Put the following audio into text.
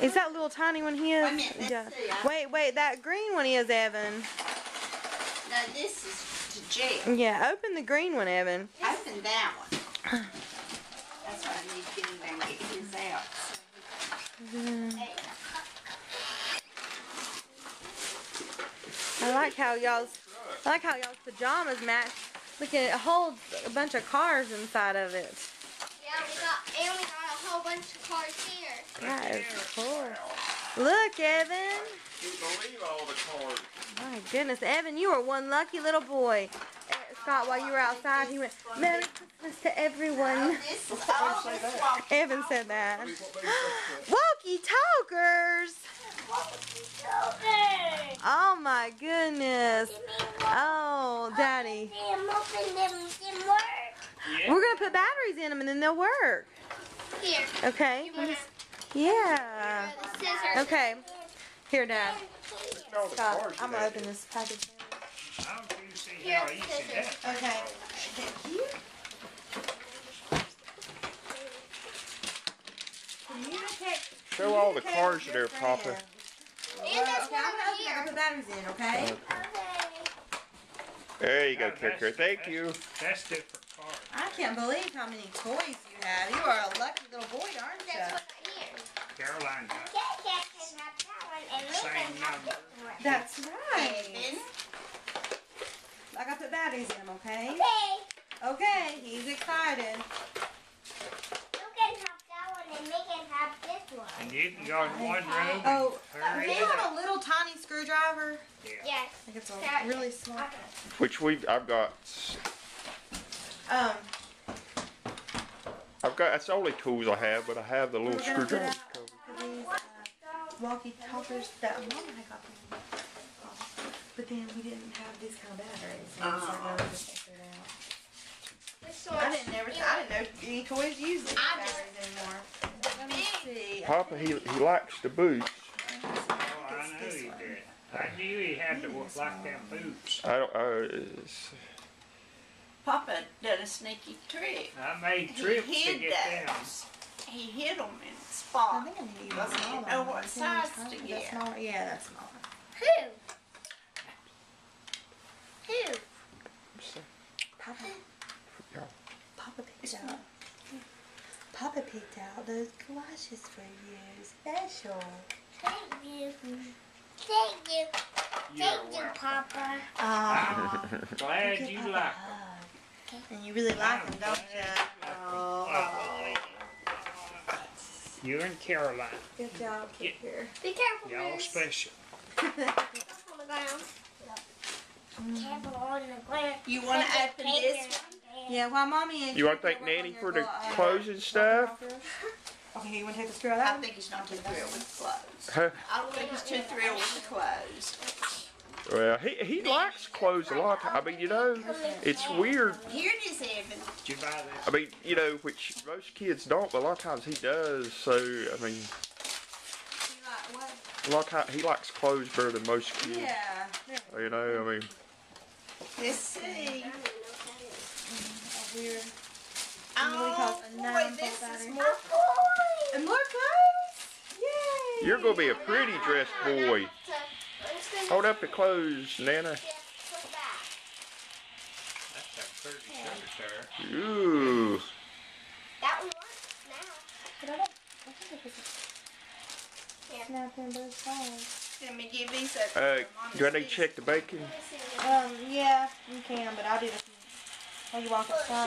Is that little tiny one his? Wait a minute, yeah. Wait, wait, that green one is Evan. No, this is to jail. Yeah, open the green one, Evan. Open that one. That's why I need to get him there and get his out. I like how y'all's I like how y'all's pajamas match. Look at it, it holds a bunch of cars inside of it. Yeah, we got, and we got a whole bunch of cars here. That is cool. Look, Evan. You believe all the cards. My goodness, Evan, you are one lucky little boy. Eh, Scott, while you were outside, he went, Merry Christmas to everyone. This is all. Evan said that. What made Walkie talkers. Oh my goodness. Oh, Daddy. We're gonna put batteries in them and then they'll work. Here. Okay. Yeah. the scissors. Okay. Here, Dad. that? All the Scott, cards I'm gonna open this package. How do you see Here, scissors. Okay. Thank you. Communicate. Show all the cards there, Papa. And that's okay, one I'm gonna open it. I'm here. put batteries in, okay? There you go, Kicker. Thank you. That's different cards. I can't believe how many toys you have. You are a lucky little boy, aren't you? That's you? what I hear. Caroline got Same same number. That's right. Evan, I got the put batteries in them, okay? Okay. Okay, he's excited. You can have that one and we can have this one. And you can go in one room Oh, and do you have a little tiny screwdriver? Yes. I think it's a really small. Which we, I've got, Um, I've got. That's the only tools I have, but I have the little screwdriver. these uh, walkie talkers that Mama had got me. But then we didn't have these kind of batteries. So Uh-huh. now just figured out. This. I didn't never. I didn't know any toys used these I just- batteries anymore. Let me see. Papa, he, he likes the boots. Oh, I know he did. I knew he had to look like them boots. I don't. Uh, it's- Papa done a sneaky trick. I made He trips to hid get them. He hid them in a I spot. think I need to use Because a I smaller didn't know one. what Is there size size? to Is that get. smaller? Yeah, that's smaller. Who? Who? Papa, yeah. Papa picked out. Papa picked out those galoshes for you, special. Thank you. Thank you. You're Thank you, welcome. Papa. Ah, glad give you Papa a like them. Hug. And you really like them, don't you? Oh, You and Caroline, good job, Yeah. Kicker. Be careful, y'all special. Careful on the ground. Careful on the ground. You want to Take open this one? Yeah, while mommy and You wanna thank Nanny for the gla- clothes and stuff? Okay, you want to take the screw out I of that? think he's not too thrilled with the clothes. Huh? I don't think he's too thrilled with the clothes. Well, he he likes clothes a lot. I mean, you know, it's weird. Here it is, Evan. Did you buy this? I mean, you know, which most kids don't, but a lot of times he does. So, I mean, You like what? a lot of time, he likes clothes better than most kids. Yeah. You know, I mean, Let's see. Weird. Oh, boy, this is battery. more. And more clothes! Yay! you're gonna be a pretty dressed boy. Hold up the clothes, Nana. That's a pretty shirt there. Ooh. That one works now. But I don't, I think it was snap in both sides. Let me give these up. Uh, do I need to check the bacon? Um, yeah, you can, but I'll do this. While you walk outside.